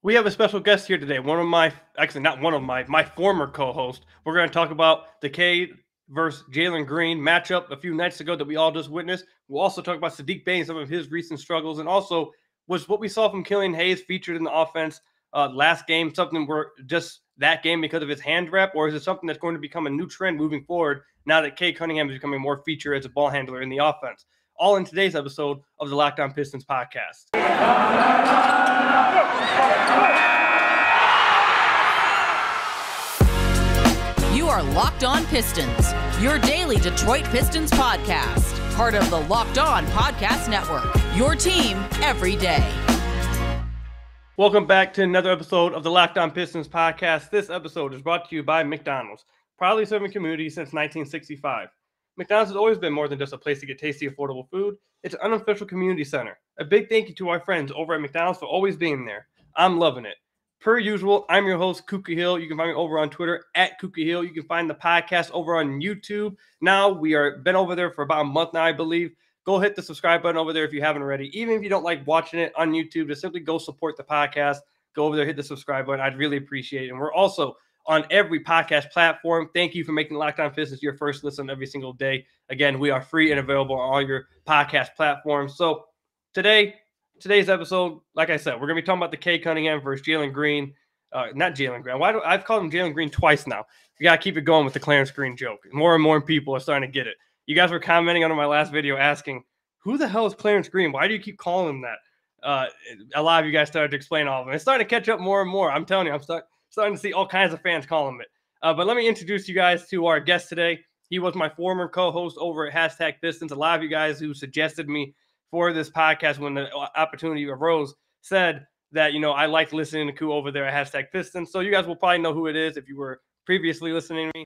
We have a special guest here today. One of my, actually, not one of my, my former co host. We're going to talk about the Cade versus Jalen Green matchup a few nights ago that we all just witnessed. We'll also talk about Saddiq Bey and some of his recent struggles, and also was what we saw from Killian Hayes featured in the offense uh, last game something where just that game because of his hand wrap, or is it something that's going to become a new trend moving forward now that Cade Cunningham is becoming more featured as a ball handler in the offense? All in today's episode of the Locked On Pistons podcast. You are Locked On Pistons, your daily Detroit Pistons podcast, part of the Locked On Podcast Network. Your team every day. Welcome back to another episode of the Locked On Pistons podcast. This episode is brought to you by McDonald's, proudly serving communities since 1965. McDonald's has always been more than just a place to get tasty, affordable food. It's an unofficial community center. A big thank you to our friends over at McDonald's for always being there. I'm loving it. Per usual, I'm your host, Ku Khahil. You can find me over on Twitter at Ku Khahil. You can find the podcast over on YouTube. Now we are been over there for about a month now, I believe. Go hit the subscribe button over there if you haven't already. Even if you don't like watching it on YouTube, just simply go support the podcast. Go over there, hit the subscribe button. I'd really appreciate it. And we're also on every podcast platform. Thank you for making Locked On Pistons your first listen every single day. Again, we are free and available on all your podcast platforms. So today, today's episode, like I said, we're gonna be talking about the Cade Cunningham versus Jalen Green. Uh, not Jalen Green. Why do I've called him Jalen Green twice now? We gotta keep it going with the Clarence Green joke. More and more people are starting to get it. You guys were commenting on my last video asking, "Who the hell is Clarence Green? Why do you keep calling him that?" Uh, a lot of you guys started to explain all of them. It's starting to catch up more and more. I'm telling you, I'm start, starting to see all kinds of fans call him it. Uh, but let me introduce you guys to our guest today. He was my former co-host over at Hashtag Pistons. A lot of you guys who suggested me for this podcast when the opportunity arose said that you know I like listening to Ku over there at Hashtag Pistons. So you guys will probably know who it is if you were previously listening to me.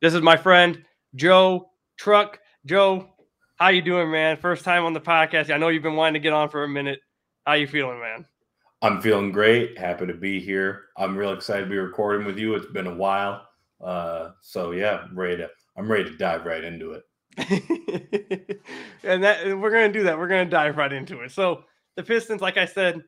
This is my friend Joe Truck. Joe, how you doing, man? First time on the podcast. I know you've been wanting to get on for a minute. How you feeling, man? I'm feeling great. Happy to be here. I'm real excited to be recording with you. It's been a while. Uh, so yeah, I'm ready to I'm ready to dive right into it. and that we're gonna do that. We're gonna dive right into it. So the Pistons, like I said,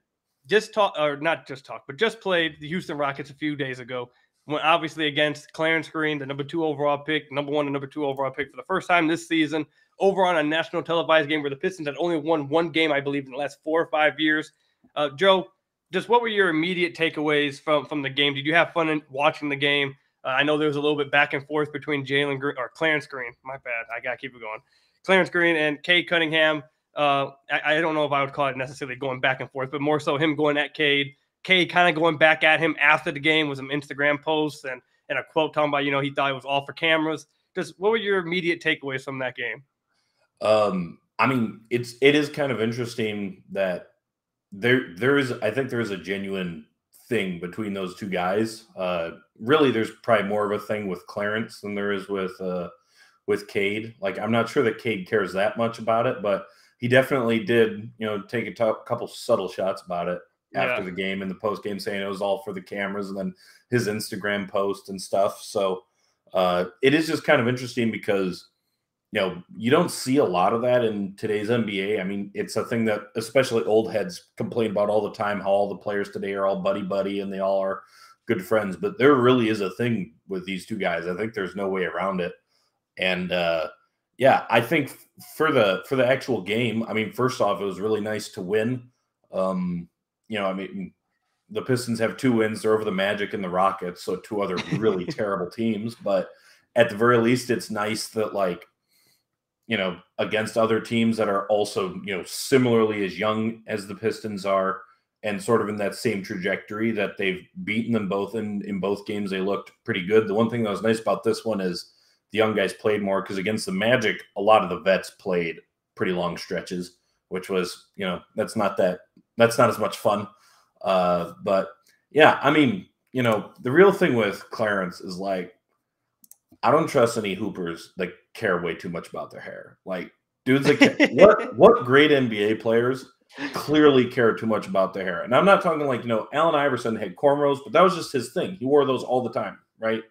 just talk or not just talk, but just played the Houston Rockets a few days ago. Went obviously against Clarence Green, the number two overall pick, number one and number two overall pick for the first time this season, over on a national televised game where the Pistons had only won one game, I believe, in the last four or five years. Uh, Joe, just what were your immediate takeaways from from the game? Did you have fun in watching the game? Uh, I know there was a little bit back and forth between Jalen Green or Clarence Green. My bad. I gotta keep it going. Clarence Green and Cade Cunningham. Uh, I, I, don't know if I would call it necessarily going back and forth, but more so him going at Cade. Cade kind of going back at him after the game with some Instagram posts and and a quote talking about you know he thought it was all for cameras. Just what were your immediate takeaways from that game? Um, I mean, it's it is kind of interesting that there there is I think there is a genuine thing between those two guys. Uh, really, there's probably more of a thing with Clarence than there is with uh, with Cade. Like, I'm not sure that Cade cares that much about it, but he definitely did, you know, take a t- couple subtle shots about it after yeah. the game and the post game, saying it was all for the cameras, and then his Instagram post and stuff. So uh, it is just kind of interesting because you know, you don't see a lot of that in today's NBA. I mean, it's a thing that especially old heads complain about all the time how all the players today are all buddy buddy and they all are good friends. But there really is a thing with these two guys. I think there's no way around it. And uh yeah, I think for the for the actual game, I mean, first off, it was really nice to win. Um, you know, I mean, the Pistons have two wins. They're over the Magic and the Rockets, so two other really terrible teams. But at the very least, it's nice that like you know, against other teams that are also, you know, similarly as young as the Pistons are and sort of in that same trajectory that they've beaten them both in in both games they looked pretty good. The one thing that was nice about this one is the young guys played more because against the Magic, a lot of the vets played pretty long stretches, which was, you know, that's not that that's not as much fun. Uh, but yeah, I mean, you know, the real thing with Clarence is like I don't trust any hoopers that care way too much about their hair. Like dudes that what what great NBA players clearly care too much about their hair. And I'm not talking like, you know, Allen Iverson had cornrows, but that was just his thing. He wore those all the time, right?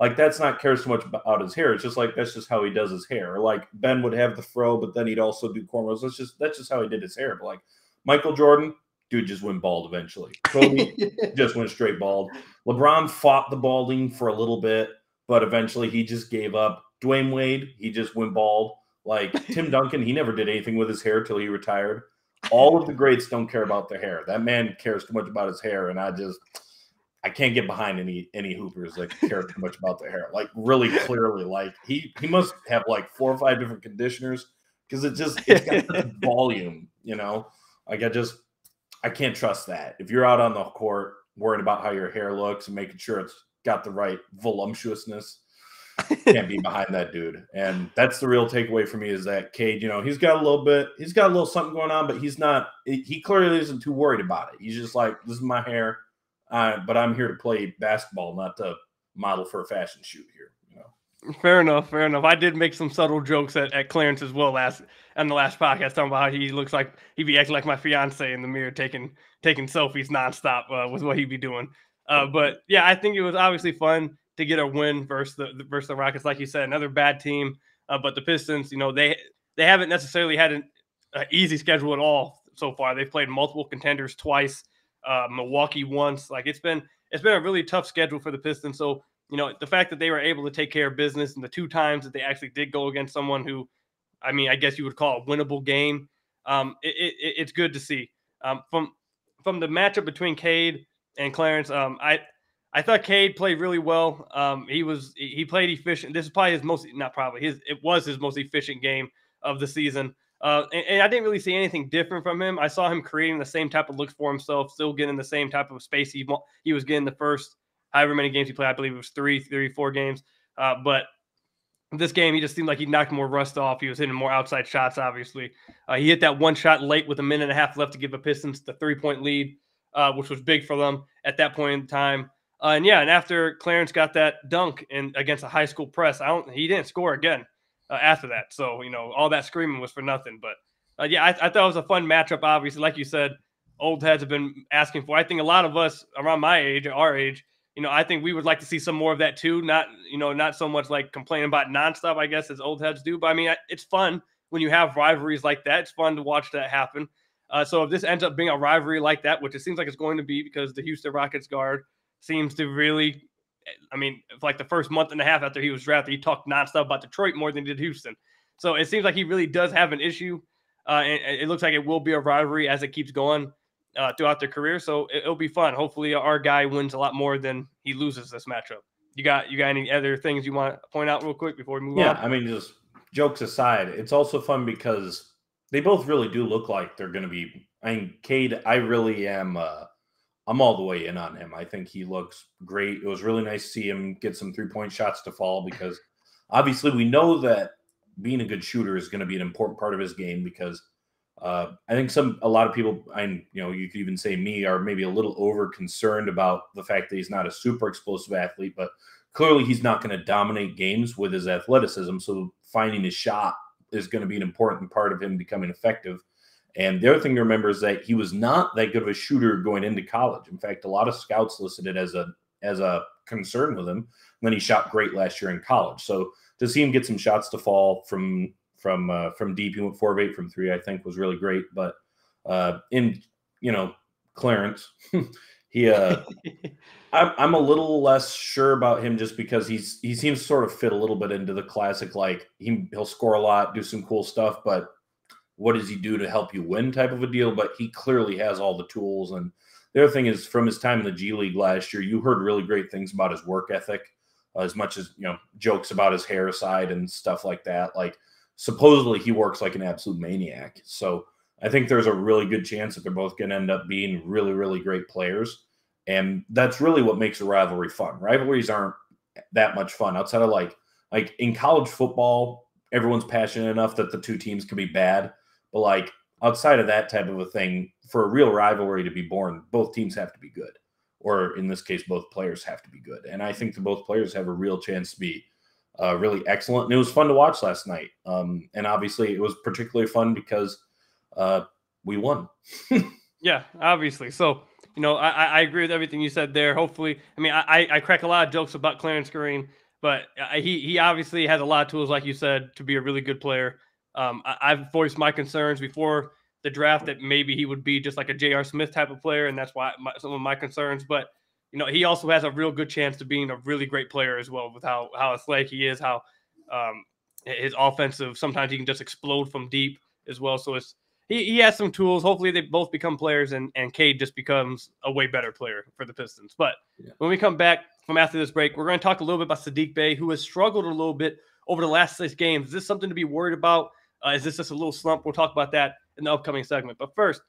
Like that's not cares too much about his hair. It's just like that's just how he does his hair. Like Ben would have the fro, but then he'd also do cornrows. That's just that's just how he did his hair. But like Michael Jordan, dude just went bald eventually. Kobe just went straight bald. LeBron fought the balding for a little bit, but eventually he just gave up. Dwyane Wade, he just went bald. Like Tim Duncan, he never did anything with his hair till he retired. All of the greats don't care about their hair. That man cares too much about his hair, and I just I can't get behind any any hoopers that care too much about their hair. Like really clearly, like he he must have like four or five different conditioners because it just it's got volume, you know. Like I just I can't trust that. If you're out on the court worrying about how your hair looks and making sure it's got the right voluptuousness, can't be behind that dude. And that's the real takeaway for me is that Cade, you know, he's got a little bit, he's got a little something going on, but he's not, he clearly isn't too worried about it. He's just like, this is my hair, uh, but I'm here to play basketball, not to model for a fashion shoot here. Fair enough, fair enough. I did make some subtle jokes at, at Clarence as well last on the last podcast talking about how he looks like he'd be acting like my fiance in the mirror, taking taking selfies nonstop uh, was what he'd be doing. Uh, but yeah, I think it was obviously fun to get a win versus the versus the Rockets. Like you said, another bad team, uh, but the Pistons, you know, they they haven't necessarily had an easy schedule at all so far. They've played multiple contenders twice, uh, Milwaukee once. Like it's been it's been a really tough schedule for the Pistons. So you know, the fact that they were able to take care of business and the two times that they actually did go against someone who, I mean, I guess you would call a winnable game. Um, it, it, it's good to see. Um, from from the matchup between Cade and Clarence, um, I I thought Cade played really well. Um, he was he played efficient. This is probably his most not probably his it was his most efficient game of the season. Uh, and, and, I didn't really see anything different from him. I saw him creating the same type of looks for himself, still getting the same type of space he he was getting the first however many games he played. I believe it was three, three, four games. Uh, but this game, he just seemed like he knocked more rust off. He was hitting more outside shots. Obviously, uh, he hit that one shot late with a minute and a half left to give the Pistons the three point lead, uh, which was big for them at that point in time. Uh, and yeah, and after Clarence got that dunk in against a high school press, I don't he didn't score again uh, after that. So you know all that screaming was for nothing. But uh, yeah, I, I, thought it was a fun matchup. Obviously, like you said, old heads have been asking for. I think a lot of us around my age, or our age, you know, I think we would like to see some more of that too. Not you know, not so much like complaining about nonstop, I guess, as old heads do. But I mean, it's fun when you have rivalries like that. It's fun to watch that happen. Uh, so if this ends up being a rivalry like that, which it seems like it's going to be because the Houston Rockets guard seems to really, I mean, like the first month and a half after he was drafted, he talked nonstop about Detroit more than he did Houston. So it seems like he really does have an issue. Uh, and it looks like it will be a rivalry as it keeps going uh, throughout their career. So it, will be fun. Hopefully, our guy wins a lot more than he loses this matchup. You got you got any other things you want to point out real quick before we move yeah, on? Yeah, I mean, just jokes aside, it's also fun because they both really do look like they're going to be. I mean, Cade, I really am. Uh, I'm all the way in on him. I think he looks great. It was really nice to see him get some three point shots to fall because obviously we know that being a good shooter is going to be an important part of his game because uh, I think some a lot of people, and you know, you could even say me, are maybe a little over concerned about the fact that he's not a super explosive athlete, but clearly he's not going to dominate games with his athleticism. So finding his shot is going to be an important part of him becoming effective. And the other thing to remember is that he was not that good of a shooter going into college. In fact, a lot of scouts listed it as a as a concern with him. And then he shot great last year in college. So to see him get some shots to fall from from uh, from deep, he went four of eight from three. I think was really great. But uh, in you know Clarence, he uh, I'm I'm a little less sure about him just because he's he seems sort of fit a little bit into the classic like he he'll score a lot, do some cool stuff, but what does he do to help you win type of a deal. But he clearly has all the tools. And the other thing is, from his time in the G League last year, you heard really great things about his work ethic, uh, as much as you know jokes about his hair side and stuff like that. Like supposedly he works like an absolute maniac. So I think there's a really good chance that they're both going to end up being really, really great players. And that's really what makes a rivalry fun. Rivalries aren't that much fun outside of like like in college football, everyone's passionate enough that the two teams can be bad. But like outside of that type of a thing, for a real rivalry to be born, both teams have to be good. Or in this case, both players have to be good. And I think that both players have a real chance to be uh, really excellent. And it was fun to watch last night. Um, and obviously, it was particularly fun because uh, we won. yeah, obviously. So, you know, I, I agree with everything you said there. Hopefully, I mean, I, I crack a lot of jokes about Clarence Green, but uh, he, he obviously has a lot of tools, like you said, to be a really good player. Um, I, have voiced my concerns before the draft that maybe he would be just like a J.R. Smith type of player, and that's why my, some of my concerns. But you know, he also has a real good chance to being a really great player as well with how how athletic he is, how um, his offensive sometimes he can just explode from deep as well. So it's he, he has some tools. Hopefully they both become players and, and Cade just becomes a way better player for the Pistons. But yeah. when we come back from after this break, we're going to talk a little bit about Saddiq Bey, who has struggled a little bit over the last six games. Is this something to be worried about? Uh, is this just a little slump? We'll talk about that in the upcoming segment. But first,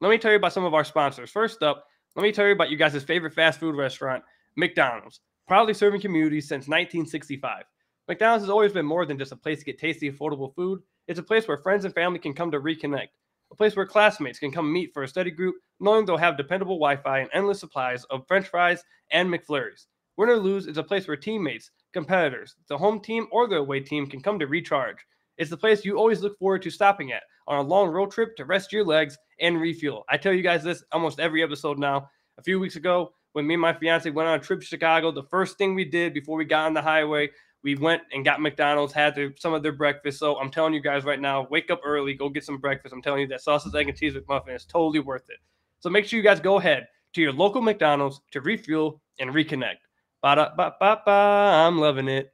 let me tell you about some of our sponsors. First up, let me tell you about you guys' favorite fast food restaurant, McDonald's, proudly serving communities since 1965. McDonald's has always been more than just a place to get tasty, affordable food. It's a place where friends and family can come to reconnect, a place where classmates can come meet for a study group, knowing they'll have dependable Wi Fi and endless supplies of French fries and McFlurries. Win or lose is a place where teammates, competitors, the home team, or the away team can come to recharge. It's the place you always look forward to stopping at on a long road trip to rest your legs and refuel. I tell you guys this almost every episode now. A few weeks ago, when me and my fiance went on a trip to Chicago, the first thing we did before we got on the highway, we went and got McDonald's, had their, some of their breakfast. So I'm telling you guys right now, wake up early, go get some breakfast. I'm telling you that sausage, egg, and cheese McMuffin is totally worth it. So make sure you guys go ahead to your local McDonald's to refuel and reconnect. Ba-da-ba-ba-ba, I'm loving it.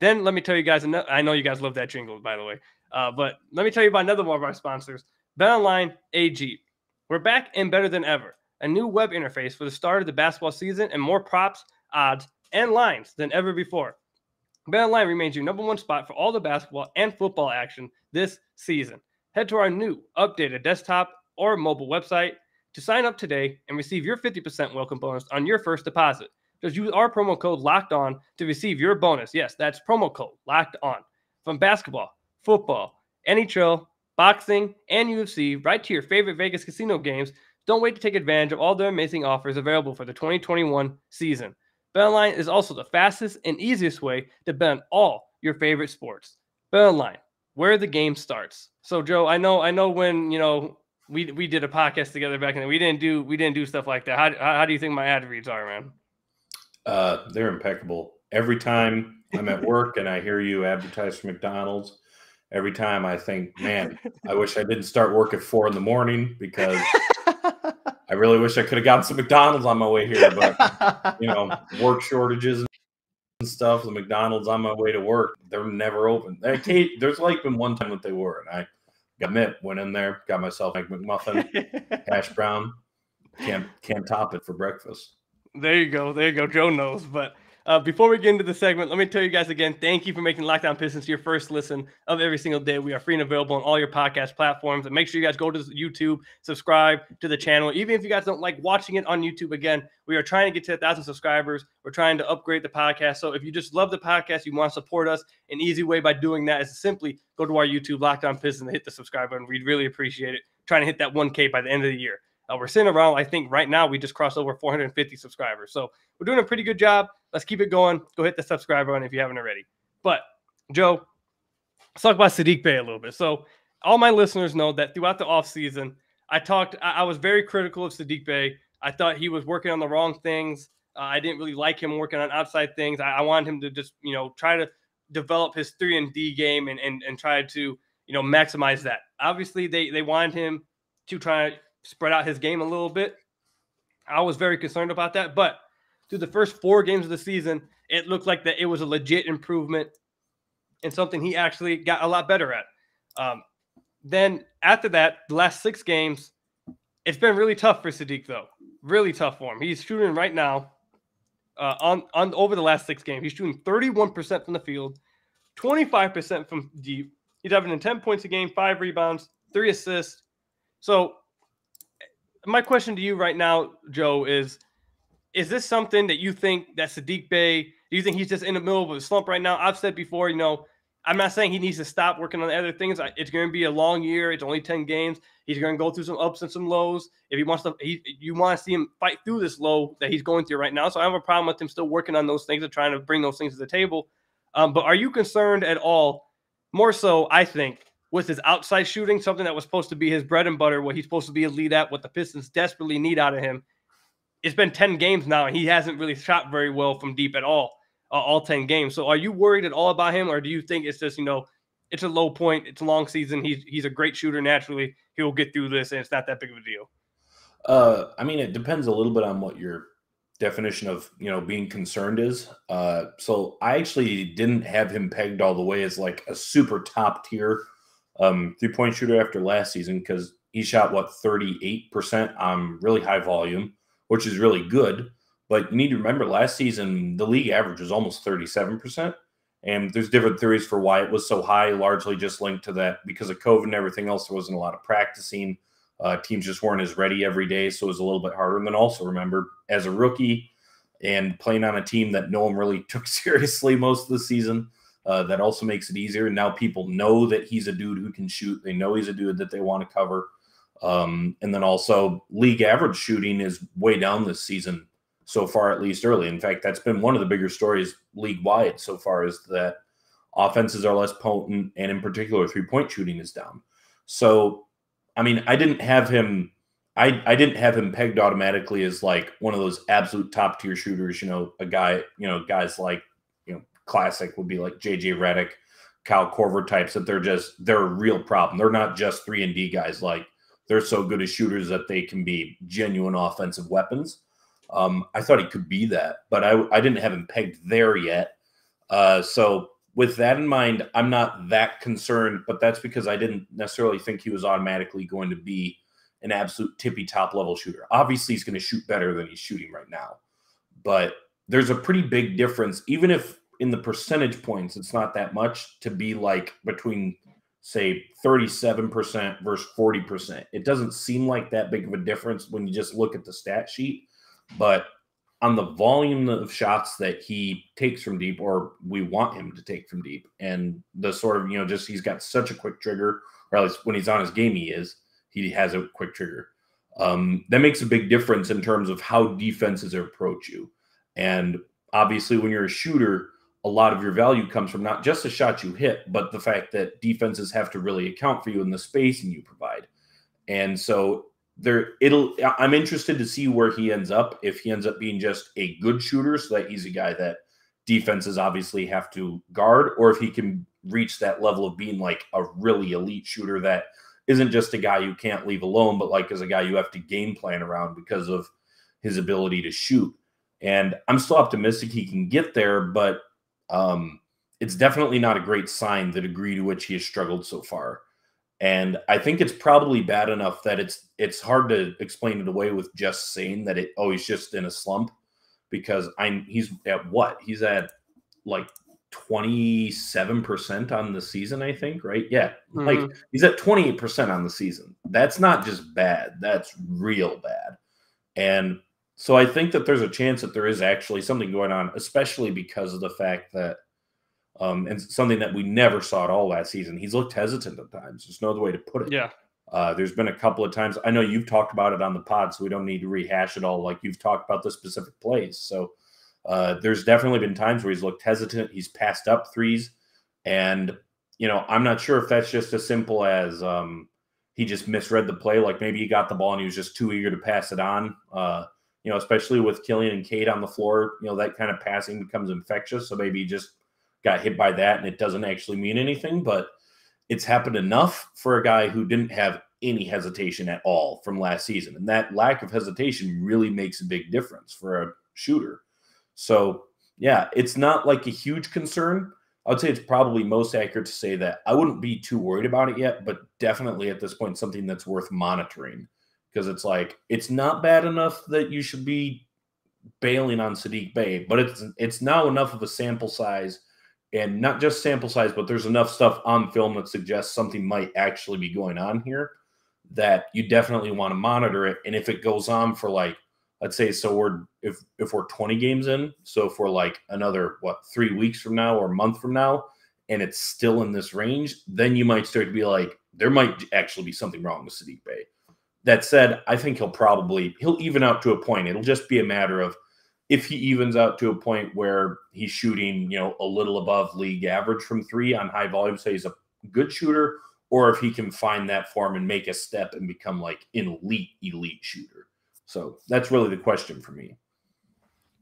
Then let me tell you guys, I know you guys love that jingle, by the way. Uh, but let me tell you about another one of our sponsors, BetOnline AG. We're back and better than ever. A new web interface for the start of the basketball season and more props, odds, and lines than ever before. BetOnline remains your number one spot for all the basketball and football action this season. Head to our new updated desktop or mobile website to sign up today and receive your 50% welcome bonus on your first deposit. Just use our promo code locked on to receive your bonus. Yes, that's promo code locked on from basketball, football, NHL, boxing, and UFC right to your favorite Vegas casino games. Don't wait to take advantage of all the amazing offers available for the 2021 season. BetOnline is also the fastest and easiest way to bet on all your favorite sports. BetOnline, where the game starts. So Joe, I know I know when, you know, we we did a podcast together back in the we didn't do we didn't do stuff like that. How, how, how do you think my ad reads are, man? Uh, they're impeccable. Every time I'm at work and I hear you advertise for McDonald's, every time I think, man, I wish I didn't start work at four in the morning because I really wish I could have gotten some McDonald's on my way here. But you know, work shortages and stuff. The McDonald's on my way to work, they're never open. There's like been one time that they were, and I got admit went in there, got myself a McMuffin, hash brown. Can't can't top it for breakfast. There you go. There you go. Joe knows. But uh, before we get into the segment, let me tell you guys again thank you for making Lockdown On Pistons your first listen of every single day. We are free and available on all your podcast platforms. And make sure you guys go to YouTube, subscribe to the channel. Even if you guys don't like watching it on YouTube, again, we are trying to get to a thousand subscribers. We're trying to upgrade the podcast. So if you just love the podcast, you want to support us, an easy way by doing that is simply go to our YouTube, Lockdown On Pistons, and hit the subscribe button. We'd really appreciate it. Trying to hit that 1K by the end of the year. Uh, we're sitting around, I think right now we just crossed over 450 subscribers. So we're doing a pretty good job. Let's keep it going. Go hit the subscribe button if you haven't already. But Joe, let's talk about Saddiq Bey a little bit. So all my listeners know that throughout the offseason, I talked, I, I was very critical of Saddiq Bey. I thought he was working on the wrong things. Uh, I didn't really like him working on outside things. I, I wanted him to just, you know, try to develop his three and D game and, and, and try to, you know, maximize that. Obviously, they, they wanted him to try to spread out his game a little bit. I was very concerned about that, but through the first four games of the season, it looked like that it was a legit improvement and something he actually got a lot better at. Um, then after that, the last six games, it's been really tough for Saddiq though. Really tough for him. He's shooting right now uh, on on over the last six games. He's shooting 31% from the field, 25% from deep. He's having 10 points a game, five rebounds, three assists. So my question to you right now, Joe, is is this something that you think that Saddiq Bey, do you think he's just in the middle of a slump right now? I've said before, you know, I'm not saying he needs to stop working on other things. It's going to be a long year. It's only 10 games. He's going to go through some ups and some lows. If he wants to, he, you want to see him fight through this low that he's going through right now. So I have a problem with him still working on those things and trying to bring those things to the table. Um, but are you concerned at all? More so, I think, with his outside shooting, something that was supposed to be his bread and butter, what he's supposed to be a lead at, what the Pistons desperately need out of him. It's been 10 games now, and he hasn't really shot very well from deep at all, uh, all 10 games. So are you worried at all about him, or do you think it's just, you know, it's a low point. It's a long season. He's he's a great shooter naturally. He'll get through this, and it's not that big of a deal. Uh, I mean, it depends a little bit on what your definition of you know being concerned is. Uh, so I actually didn't have him pegged all the way as like a super top tier um, three point shooter after last season because he shot what 38% on really high volume, which is really good. But you need to remember last season, the league average was almost 37%. And there's different theories for why it was so high, largely just linked to that because of COVID and everything else. There wasn't a lot of practicing. Uh, teams just weren't as ready every day. So it was a little bit harder. And then also remember, as a rookie and playing on a team that no one really took seriously most of the season, uh, that also makes it easier. And now people know that he's a dude who can shoot. They know he's a dude that they want to cover. Um, and then also, league average shooting is way down this season so far, at least early. In fact, that's been one of the bigger stories league wide so far is that offenses are less potent, and in particular, three point shooting is down. So, I mean, I didn't have him. I, I didn't have him pegged automatically as like one of those absolute top tier shooters. You know, a guy. You know, guys like you know, classic would be like JJ Redick, Kyle Korver types that they're just they're a real problem. They're not just three and D guys. Like they're so good as shooters that they can be genuine offensive weapons. Um, I thought he could be that, but I, I didn't have him pegged there yet. Uh, so with that in mind, I'm not that concerned, but that's because I didn't necessarily think he was automatically going to be an absolute tippy top level shooter. Obviously, he's going to shoot better than he's shooting right now, but there's a pretty big difference, even if in the percentage points it's not that much to be like between say 37% versus 40%. It doesn't seem like that big of a difference when you just look at the stat sheet, but on the volume of shots that he takes from deep or we want him to take from deep and the sort of, you know, just he's got such a quick trigger or at least when he's on his game he is, he has a quick trigger. Um, that makes a big difference in terms of how defenses approach you. And obviously when you're a shooter, a lot of your value comes from not just the shot you hit, but the fact that defenses have to really account for you in the spacing you provide. And so there it'll I'm interested to see where he ends up if he ends up being just a good shooter so that he's a guy that defenses obviously have to guard or if he can reach that level of being like a really elite shooter that isn't just a guy you can't leave alone but like as a guy you have to game plan around because of his ability to shoot. And I'm still optimistic he can get there but um, it's definitely not a great sign the degree to which he has struggled so far. And I think it's probably bad enough that it's it's hard to explain it away with just saying that it oh he's just in a slump because I'm he's at what he's at like 27% on the season I think right yeah mm-hmm. like he's at 28% on the season that's not just bad that's real bad and so I think that there's a chance that there is actually something going on, especially because of the fact that, um, and something that we never saw at all last season. He's looked hesitant at times. There's no other way to put it. Yeah. Uh, there's been a couple of times. I know you've talked about it on the pod, so we don't need to rehash it all. Like you've talked about the specific plays. So uh, there's definitely been times where he's looked hesitant. He's passed up threes, and you know I'm not sure if that's just as simple as um, he just misread the play. Like maybe he got the ball and he was just too eager to pass it on. Uh, you know, especially with Killian and Cade on the floor, you know, that kind of passing becomes infectious. So maybe he just got hit by that and it doesn't actually mean anything, but it's happened enough for a guy who didn't have any hesitation at all from last season. And that lack of hesitation really makes a big difference for a shooter. So, yeah, it's not like a huge concern. I would say it's probably most accurate to say that I wouldn't be too worried about it yet, but definitely at this point, something that's worth monitoring because it's like it's not bad enough that you should be bailing on Saddiq Bey, but it's it's now enough of a sample size, and not just sample size, but there's enough stuff on film that suggests something might actually be going on here that you definitely want to monitor it. And if it goes on for like, let's say, so we're if if we're 20 games in, so for like another what three weeks from now or a month from now, and it's still in this range, then you might start to be like, there might actually be something wrong with Saddiq Bey. That said, I think he'll probably he'll even out to a point. It'll just be a matter of if he evens out to a point where he's shooting, you know, a little above league average from three on high volume, so he's a good shooter, or if he can find that form and make a step and become like an elite, elite shooter. So that's really the question for me.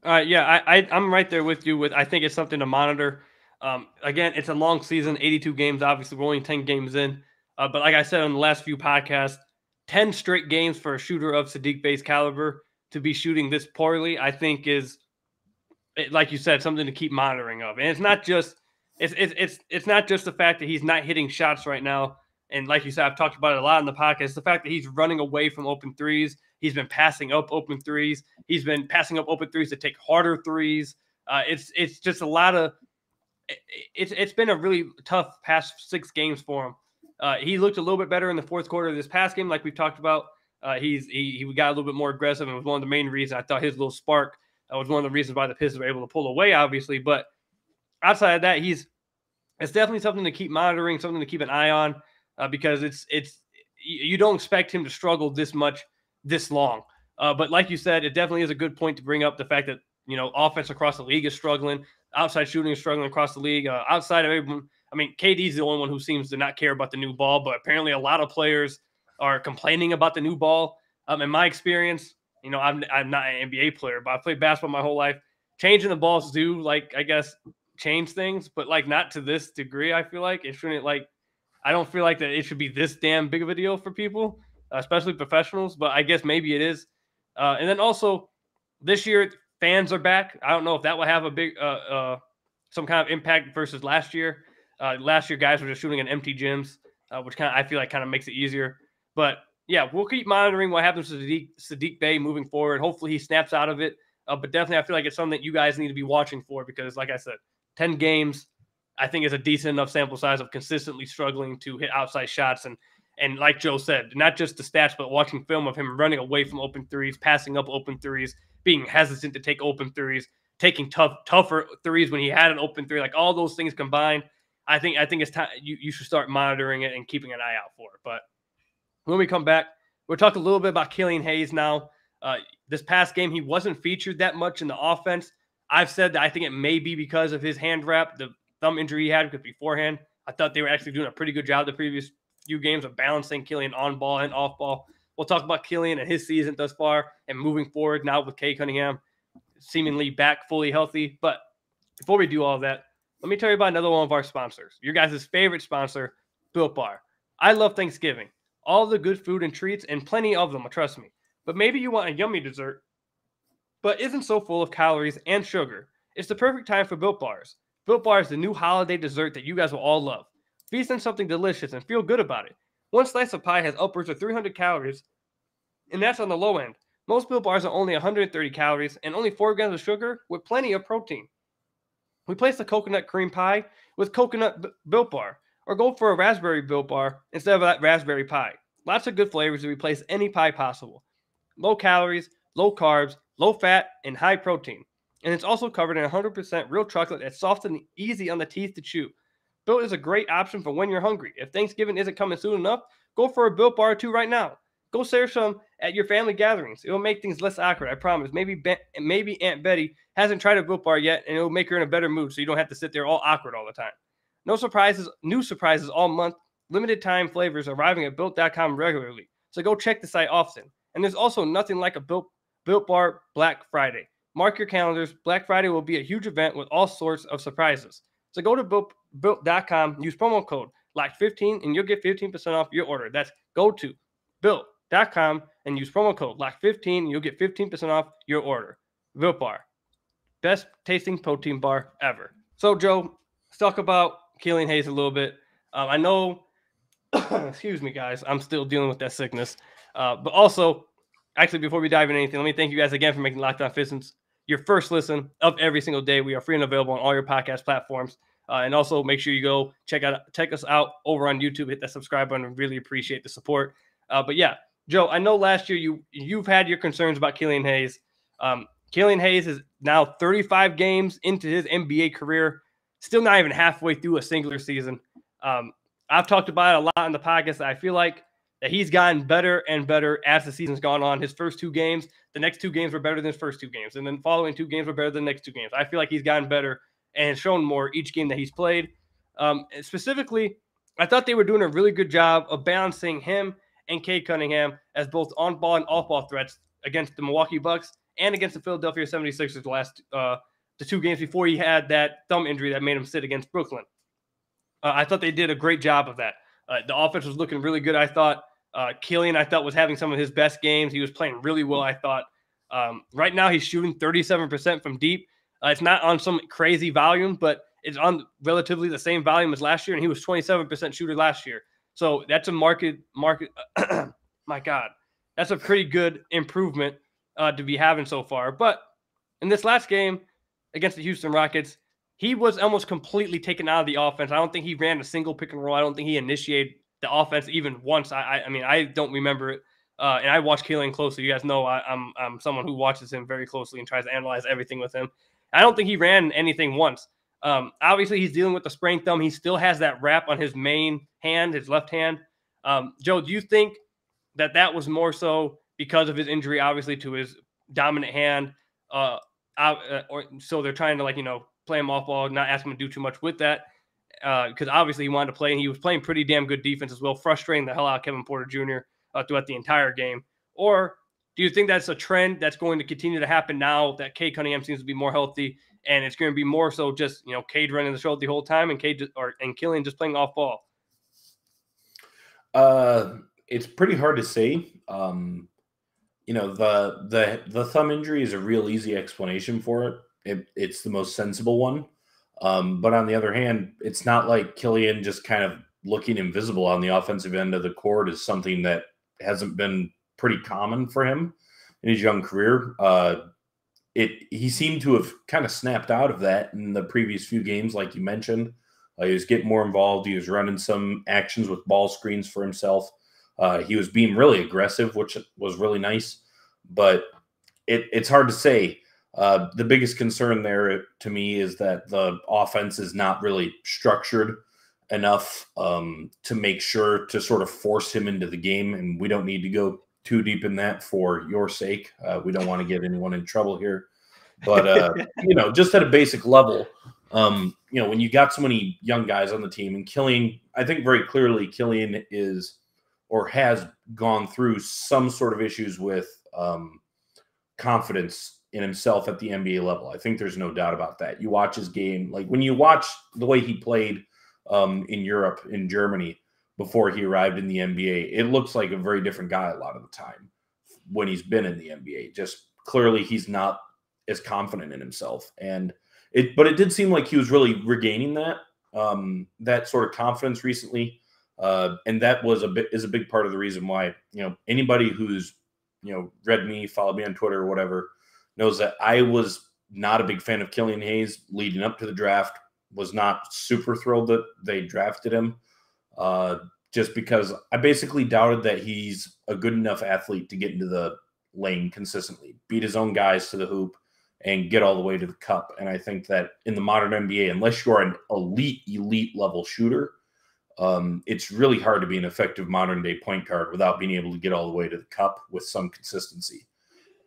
Uh, yeah, I, I am right there with you. With I think it's something to monitor. Um, again, it's a long season, 82 games. Obviously, we're only 10 games in. Uh, but like I said on the last few podcasts, 10 straight games for a shooter of Saddiq Bey's caliber to be shooting this poorly, I think is, eh, like you said, something to keep monitoring of. And it's not just it's it's it's it's not just the fact that he's not hitting shots right now. And like you said, I've talked about it a lot in the podcast. The fact that he's running away from open threes. He's been passing up open threes. He's been passing up open threes to take harder threes. Uh, it's it's just a lot of eh, eh, it's it's been a really tough past six games for him. Uh, he looked a little bit better in the fourth quarter of this past game, like we've talked about. Uh, he's he, he got a little bit more aggressive, and was one of the main reasons I thought his little spark uh, was one of the reasons why the Pistons were able to pull away, obviously. But outside of that, he's it's definitely something to keep monitoring, something to keep an eye on, uh, because it's it's you don't expect him to struggle this much this long. Uh, but like you said, it definitely is a good point to bring up the fact that you know offense across the league is struggling, outside shooting is struggling across the league. Uh, outside of everyone, I mean, KD's the only one who seems to not care about the new ball, but apparently a lot of players are complaining about the new ball. Um, in my experience, you know, I'm I'm not an NBA player, but I played basketball my whole life. Changing the balls do like I guess change things, but like not to this degree. I feel like it shouldn't like I don't feel like that it should be this damn big of a deal for people, especially professionals. But I guess maybe it is. Uh, and then also this year fans are back. I don't know if that will have a big uh, uh, some kind of impact versus last year. Uh, last year guys were just shooting in empty gyms, uh, which kind of I feel like kind of makes it easier. But yeah, we'll keep monitoring what happens to Sadiq, Saddiq Bey moving forward. Hopefully he snaps out of it. Uh, but definitely, I feel like it's something that you guys need to be watching for because, like I said, 10 games, I think is a decent enough sample size of consistently struggling to hit outside shots. And and like Joe said, not just the stats, but watching film of him running away from open threes, passing up open threes, being hesitant to take open threes, taking tough, tougher threes when he had an open three, like all those things combined. I think I think it's time you, you should start monitoring it and keeping an eye out for it. But when we come back, we'll talk a little bit about Killian Hayes now. Uh, this past game, he wasn't featured that much in the offense. I've said that I think it may be because of his hand wrap, the thumb injury he had because beforehand, I thought they were actually doing a pretty good job the previous few games of balancing Killian on ball and off ball. We'll talk about Killian and his season thus far and moving forward now with Cade Cunningham seemingly back fully healthy. But before we do all that, let me tell you about another one of our sponsors, your guys' favorite sponsor, Built Bar. I love Thanksgiving, all the good food and treats, and plenty of them, trust me. But maybe you want a yummy dessert but isn't so full of calories and sugar. It's the perfect time for Built Bars. Built Bar is the new holiday dessert that you guys will all love. Feast on something delicious and feel good about it. One slice of pie has upwards of 300 calories, and that's on the low end. Most Built Bars are only 130 calories and only 4 grams of sugar with plenty of protein. Replace the coconut cream pie with coconut b- Built Bar, or go for a raspberry Built Bar instead of that raspberry pie. Lots of good flavors to replace any pie possible. Low calories, low carbs, low fat, and high protein. And it's also covered in 100% real chocolate that's soft and easy on the teeth to chew. Built is a great option for when you're hungry. If Thanksgiving isn't coming soon enough, go for a Built Bar or two right now. Go share some at your family gatherings. It'll make things less awkward, I promise. Maybe ben, maybe Aunt Betty hasn't tried a Built Bar yet, and it'll make her in a better mood so you don't have to sit there all awkward all the time. No surprises, new surprises all month. Limited time flavors arriving at built.com regularly. So go check the site often. And there's also nothing like a Built Built Bar Black Friday. Mark your calendars. Black Friday will be a huge event with all sorts of surprises. So go to built, built.com, use promo code LOCK15, and you'll get 15% off your order. That's go to built.com and use promo code LOCK15, you'll get 15% off your order. Built Bar. Best tasting protein bar ever. So, Joe, let's talk about Killian Hayes a little bit. Um, I know, excuse me, guys, I'm still dealing with that sickness. Uh, but also, actually, before we dive into anything, let me thank you guys again for making Locked On Pistons your first listen of every single day. We are free and available on all your podcast platforms. Uh, and also make sure you go check out check us out over on YouTube. Hit that subscribe button. Really appreciate the support. Uh, but yeah, Joe, I know last year you you've had your concerns about Killian Hayes. Um, Killian Hayes is now 35 games into his NBA career, still not even halfway through a singular season. Um, I've talked about it a lot in the podcast. I feel like that he's gotten better and better as the season's gone on. His first two games, the next two games were better than his first two games, and then following two games were better than the next two games. I feel like he's gotten better and shown more each game that he's played. Um, specifically, I thought they were doing a really good job of balancing him and Cade Cunningham as both on ball and off ball threats against the Milwaukee Bucks and against the Philadelphia 76ers last uh, the two games before he had that thumb injury that made him sit against Brooklyn. Uh, I thought they did a great job of that. Uh, the offense was looking really good. I thought uh, Killian, I thought, was having some of his best games. He was playing really well. I thought. Um, right now, he's shooting 37% from deep. Uh, it's not on some crazy volume, but it's on relatively the same volume as last year, and he was 27% shooter last year. So that's a market market. my God, that's a pretty good improvement uh, to be having so far. But in this last game against the Houston Rockets, he was almost completely taken out of the offense. I don't think he ran a single pick and roll. I don't think he initiated the offense even once. I, I, I mean, I don't remember it. Uh, and I watch Killian closely. You guys know I, I'm, I'm someone who watches him very closely and tries to analyze everything with him. I don't think he ran anything once. Um, obviously, he's dealing with the sprained thumb. He still has that wrap on his main hand, his left hand. Um, Joe, do you think that that was more so because of his injury, obviously to his dominant hand? Uh, uh, or so they're trying to like you know play him off ball, not ask him to do too much with that because uh, obviously he wanted to play and he was playing pretty damn good defense as well, frustrating the hell out of Kevin Porter Jr. Uh, throughout the entire game. Or do you think that's a trend that's going to continue to happen now that Cade Cunningham seems to be more healthy and it's going to be more so just you know Cade running the show the whole time and Cade or and Killian just playing off ball? Uh, it's pretty hard to say. Um, you know the the the thumb injury is a real easy explanation for it. it it's the most sensible one. Um, but on the other hand, it's not like Killian just kind of looking invisible on the offensive end of the court is something that hasn't been pretty common for him in his young career. Uh, it he seemed to have kind of snapped out of that in the previous few games, like you mentioned. Uh, he was getting more involved. He was running some actions with ball screens for himself. Uh, he was being really aggressive, which was really nice. But it, it's hard to say. Uh, the biggest concern there to me is that the offense is not really structured enough um, to make sure to sort of force him into the game. And we don't need to go too deep in that for your sake. Uh, we don't want to get anyone in trouble here. But, uh, you know, just at a basic level, um, you know, when you got so many young guys on the team and Killian, I think very clearly Killian is or has gone through some sort of issues with um, confidence in himself at the NBA level. I think there's no doubt about that. You watch his game, like when you watch the way he played um, in Europe, in Germany, before he arrived in the NBA, it looks like a very different guy a lot of the time when he's been in the NBA. Just clearly, he's not as confident in himself, and it. But it did seem like he was really regaining that um, that sort of confidence recently, uh, and that was a bit is a big part of the reason why you know anybody who's you know read me, followed me on Twitter or whatever knows that I was not a big fan of Killian Hayes leading up to the draft. Was not super thrilled that they drafted him, uh, just because I basically doubted that he's a good enough athlete to get into the lane consistently, beat his own guys to the hoop, and get all the way to the cup. And I think that in the modern NBA, unless you're an elite, elite level shooter, um, it's really hard to be an effective modern day point guard without being able to get all the way to the cup with some consistency.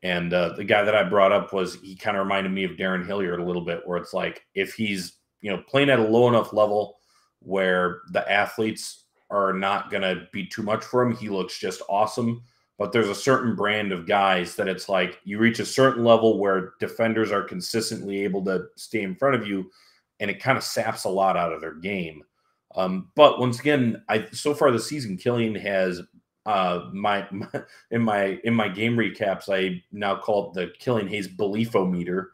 And uh, the guy that I brought up was he kind of reminded me of Darrun Hilliard a little bit, where it's like if he's you know playing at a low enough level where the athletes are not going to be too much for him, he looks just awesome. But there's a certain brand of guys that it's like you reach a certain level where defenders are consistently able to stay in front of you, and it kind of saps a lot out of their game. Um, but once again, I so far this season, Killian has uh my, my, in my in my game recaps i now call it the Killian Hayes beliefometer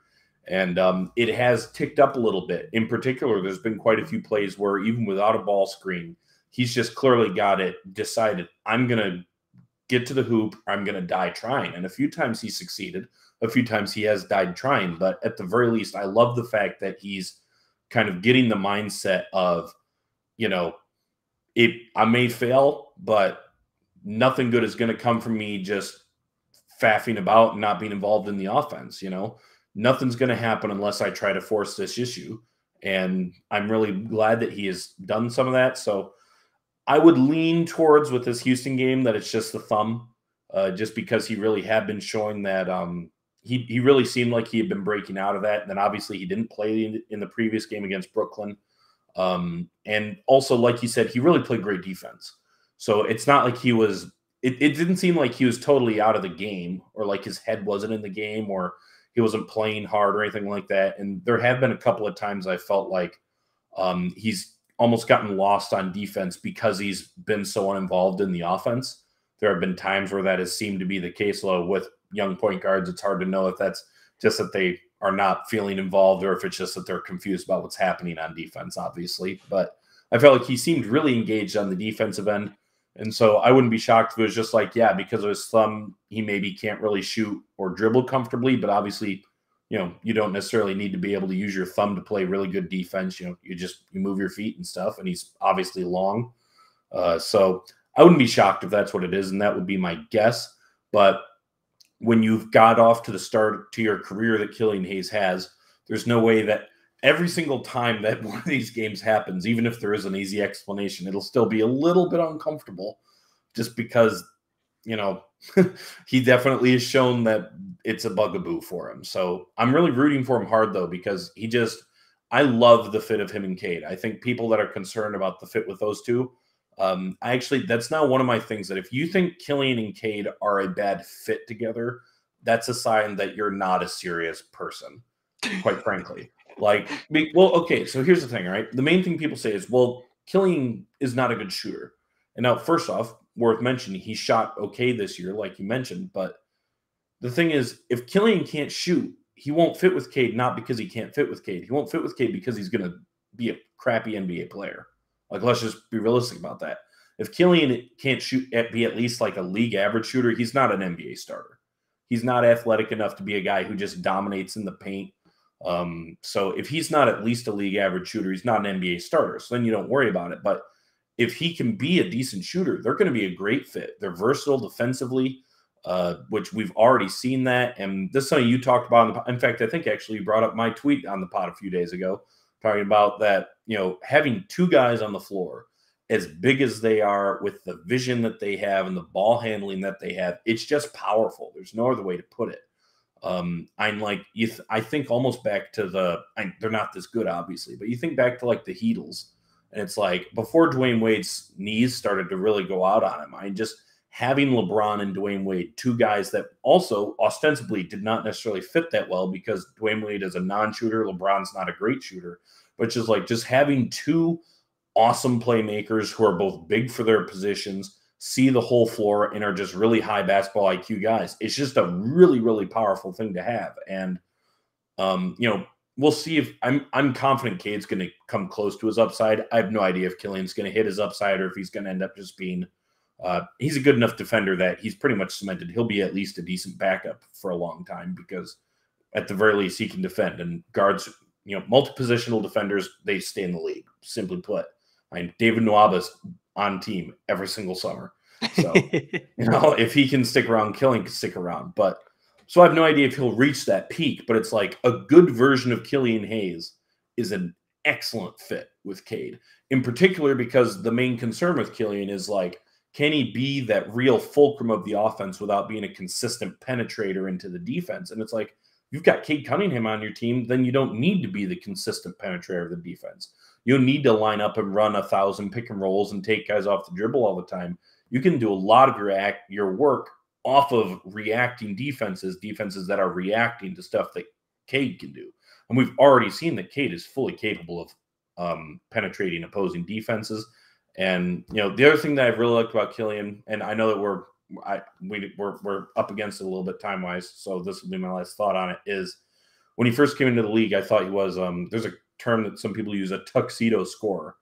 and um it has ticked up a little bit. In particular there's been quite a few plays where even without a ball screen he's just clearly got it decided i'm gonna get to the hoop. I'm gonna die trying. And a few times he succeeded. A few times he has died trying. But at the very least i love the fact that he's kind of getting the mindset of you know it i may fail but nothing good is going to come from me just faffing about and not being involved in the offense. You know, nothing's going to happen unless I try to force this issue. And I'm really glad that he has done some of that. So I would lean towards with this Houston game that it's just the thumb, uh, just because he really had been showing that um, he, he really seemed like he had been breaking out of that. And then obviously he didn't play in, in the previous game against Brooklyn. Um, and also, like you said, he really played great defense. So it's not like he was. It, it didn't seem like he was totally out of the game, or like his head wasn't in the game, or he wasn't playing hard or anything like that. And there have been a couple of times I felt like um, he's almost gotten lost on defense because he's been so uninvolved in the offense. There have been times where that has seemed to be the case. Though with young point guards, it's hard to know if that's just that they are not feeling involved or if it's just that they're confused about what's happening on defense, obviously. But I felt like he seemed really engaged on the defensive end. And so I wouldn't be shocked if it was just like, yeah, because of his thumb, he maybe can't really shoot or dribble comfortably. But obviously, you know, you don't necessarily need to be able to use your thumb to play really good defense. You know, you just you move your feet and stuff, and he's obviously long. Uh, so I wouldn't be shocked if that's what it is, and that would be my guess. But when you've got off to the start to your career that Killian Hayes has, there's no way that every single time that one of these games happens, even if there is an easy explanation, it'll still be a little bit uncomfortable just because, you know, he definitely has shown that it's a bugaboo for him. So I'm really rooting for him hard, though, because he just, I love the fit of him and Cade. I think people that are concerned about the fit with those two, um, I actually, that's now one of my things that if you think Killian and Cade are a bad fit together, that's a sign that you're not a serious person, quite frankly. Like, well, okay, so here's the thing, right? The main thing people say is, well, Killian is not a good shooter. And now, first off, worth mentioning, he shot okay this year, like you mentioned. But the thing is, if Killian can't shoot, he won't fit with Cade, not because he can't fit with Cade. He won't fit with Cade because he's going to be a crappy NBA player. Like, let's just be realistic about that. If Killian can't shoot at be at least like a league average shooter, he's not an NBA starter. He's not athletic enough to be a guy who just dominates in the paint um, so if he's not at least a league average shooter, he's not an NBA starter. So then you don't worry about it. But if he can be a decent shooter, they're going to be a great fit. They're versatile defensively, uh, which we've already seen that. And this is something you talked about. In, the, in fact, I think actually you brought up my tweet on the pod a few days ago, talking about that, you know, having two guys on the floor as big as they are with the vision that they have and the ball handling that they have, it's just powerful. There's no other way to put it. Um, I'm like, you th- I think almost back to the, I, they're not this good, obviously, but you think back to like the Heatles, and it's like before Dwyane Wade's knees started to really go out on him. I just having LeBron and Dwyane Wade, two guys that also ostensibly did not necessarily fit that well because Dwyane Wade is a non-shooter, LeBron's not a great shooter, which is like just having two awesome playmakers who are both big for their positions see the whole floor and are just really high basketball IQ guys. It's just a really, really powerful thing to have. And um, you know, we'll see if I'm I'm confident Cade's gonna come close to his upside. I have no idea if Killian's gonna hit his upside or if he's gonna end up just being uh, he's a good enough defender that he's pretty much cemented. He'll be at least a decent backup for a long time because at the very least he can defend and guards, you know, multi-positional defenders, they stay in the league, simply put. I mean, David Nwaba's on team every single summer. So, you know, if he can stick around, Killian can stick around. But so I have no idea if he'll reach that peak, but it's like a good version of Killian Hayes is an excellent fit with Cade, in particular because the main concern with Killian is like, can he be that real fulcrum of the offense without being a consistent penetrator into the defense? And it's like, you've got Cade Cunningham on your team, then you don't need to be the consistent penetrator of the defense. You don't need to line up and run a thousand pick and rolls and take guys off the dribble all the time. You can do a lot of your act your work off of reacting defenses, defenses that are reacting to stuff that Cade can do. And we've already seen that Cade is fully capable of um, penetrating opposing defenses. And you know, the other thing that I've really liked about Killian, and I know that we're I we we're, we're up against it a little bit time wise, so this will be my last thought on it. Is when he first came into the league, I thought he was um, there's a term that some people use a tuxedo scorer,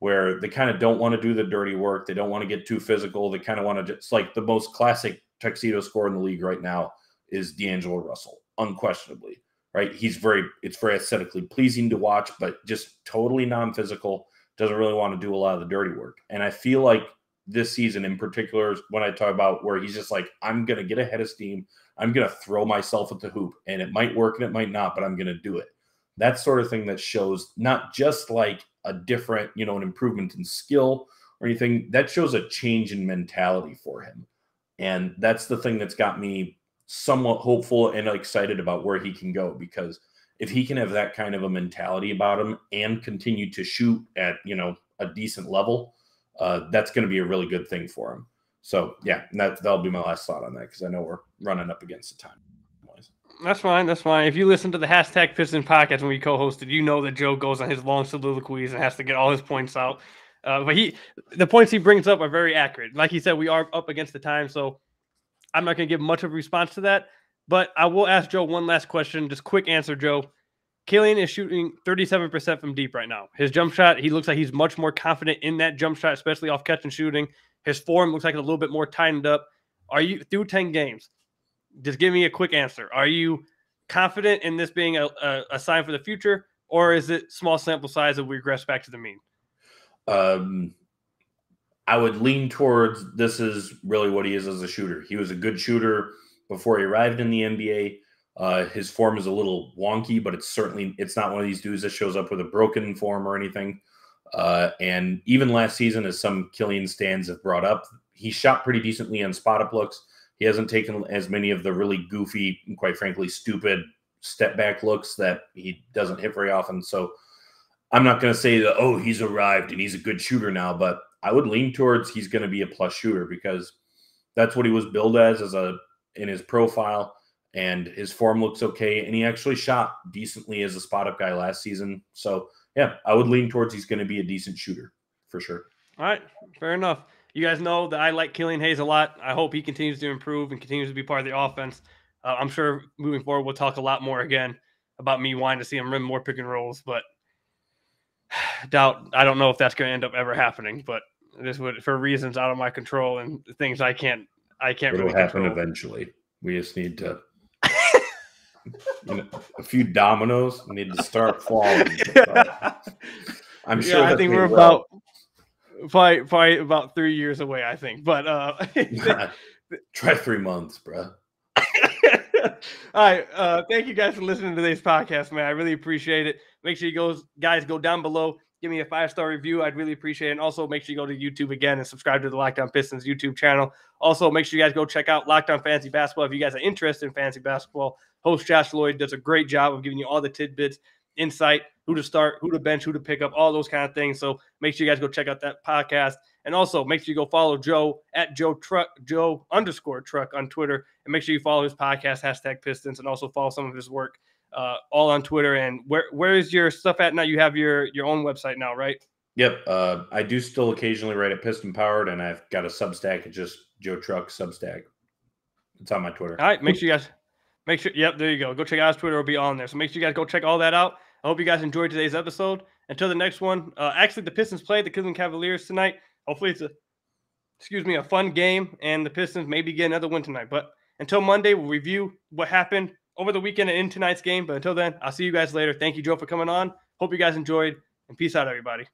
where they kind of don't want to do the dirty work. They don't want to get too physical. They kind of want to just like the most classic tuxedo scorer in the league right now is D'Angelo Russell, unquestionably. Right. He's very, it's very aesthetically pleasing to watch, but just totally non physical. Doesn't really want to do a lot of the dirty work. And I feel like this season in particular, when I talk about where he's just like, I'm going to get ahead of steam. I'm going to throw myself at the hoop and it might work and it might not, but I'm going to do it that sort of thing that shows not just like a different, you know, an improvement in skill or anything, that shows a change in mentality for him. And that's the thing that's got me somewhat hopeful and excited about where he can go because if he can have that kind of a mentality about him and continue to shoot at, you know, a decent level, uh, that's going to be a really good thing for him. So yeah, that that'll be my last thought on that because I know we're running up against the time. That's fine. That's fine. If you listen to the hashtag Piston podcast when we co-hosted, you know that Joe goes on his long soliloquies and has to get all his points out. Uh, but he, the points he brings up are very accurate. Like he said, we are up against the time, so I'm not going to give much of a response to that. But I will ask Joe one last question. Just quick answer, Joe. Killian is shooting 37% from deep right now. His jump shot, he looks like he's much more confident in that jump shot, especially off catch and shooting. His form looks like it's a little bit more tightened up. Are you through 10 games? Just give me a quick answer. Are you confident in this being a, a, a sign for the future, or is it small sample size that we regress back to the mean? Um, I would lean towards this is really what he is as a shooter. He was a good shooter before he arrived in the NBA. Uh, his form is a little wonky, but it's certainly it's not one of these dudes that shows up with a broken form or anything. Uh, and even last season, as some Killian stands have brought up, he shot pretty decently on spot up looks. He hasn't taken as many of the really goofy and quite frankly stupid step back looks that he doesn't hit very often. So I'm not going to say that oh he's arrived and he's a good shooter now, but I would lean towards he's going to be a plus shooter because that's what he was billed as as a in his profile and his form looks okay. And he actually shot decently as a spot up guy last season. So, yeah, I would lean towards he's going to be a decent shooter for sure. All right, fair enough. You guys know that I like Killian Hayes a lot. I hope he continues to improve and continues to be part of the offense. Uh, I'm sure moving forward, we'll talk a lot more again about me wanting to see him run more pick and rolls, but doubt. I don't know if that's going to end up ever happening, but this would for reasons out of my control and things I can't. I can't. It'll really happen control. eventually. We just need to you know, a few dominoes need to start falling. I'm sure. Yeah, I think we're will. about probably, probably about three years away. I think, but uh, try three months, bro. All right. Uh, thank you guys for listening to today's podcast, man. I really appreciate it. Make sure you go, guys, go down below, give me a five star review. I'd really appreciate it. And also make sure you go to YouTube again and subscribe to the Locked On Pistons YouTube channel. Also, make sure you guys go check out Locked On Fantasy Basketball if you guys are interested in fantasy basketball. Host Josh Lloyd does a great job of giving you all the tidbits, insight, who to start, who to bench, who to pick up, all those kind of things. So make sure you guys go check out that podcast. And also make sure you go follow Joe at Joe Truck, Joe underscore truck on Twitter. And make sure you follow his podcast, hashtag Pistons, and also follow some of his work uh, all on Twitter. And where where is your stuff at now? You have your your own website now, right? Yep. Uh, I do still occasionally write at Piston Powered, and I've got a Substack. It's just Joe Truck Substack. It's on my Twitter. All right. Make sure you guys make sure. Yep. There you go. Go check out his Twitter. It'll be on there. So make sure you guys go check all that out. I hope you guys enjoyed today's episode. Until the next one. Uh, actually, the Pistons play the Cleveland Cavaliers tonight. Hopefully, it's a excuse me a fun game, and the Pistons maybe get another win tonight. But until Monday, we'll review what happened over the weekend and in tonight's game. But until then, I'll see you guys later. Thank you, Joe, for coming on. Hope you guys enjoyed, and peace out, everybody.